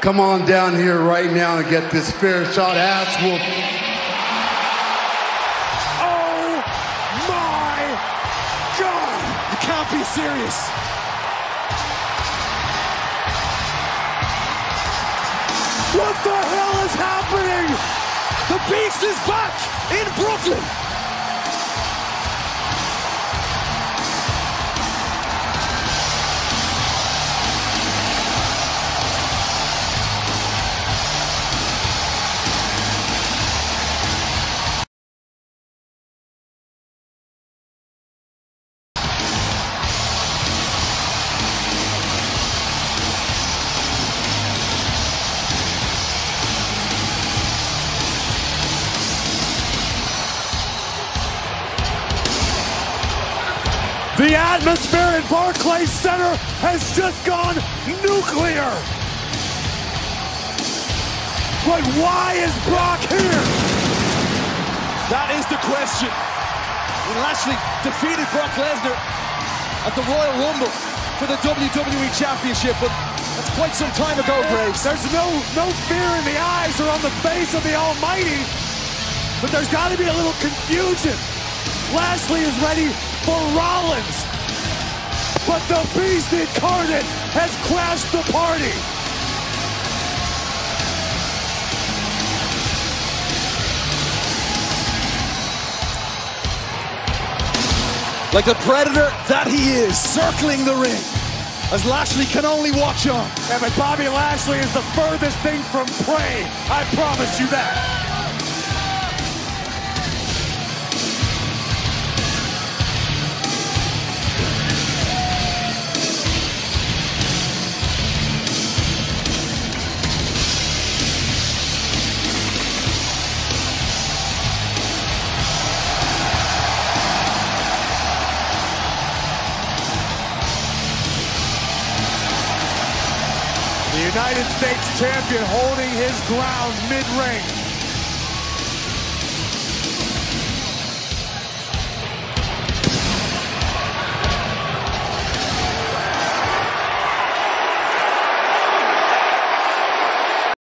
come on down here right now and get this fair shot ass whoop. Oh my God! You can't be serious. What the hell is happening? The Beast is back in Brooklyn. The atmosphere in Barclays Center has just gone nuclear. But why is Brock here? That is the question. When Lashley defeated Brock Lesnar at the Royal Rumble for the WWE Championship, but that's quite some time ago, Graves. There's no no fear in the eyes or on the face of the Almighty, but there's got to be a little confusion. Lashley is ready for Rollins, but the Beast incarnate has crashed the party. Like the predator that he is, circling the ring. As Lashley can only watch on. Yeah, but Bobby Lashley is the furthest thing from prey. I promise you that. The United States champion holding his ground mid-ring.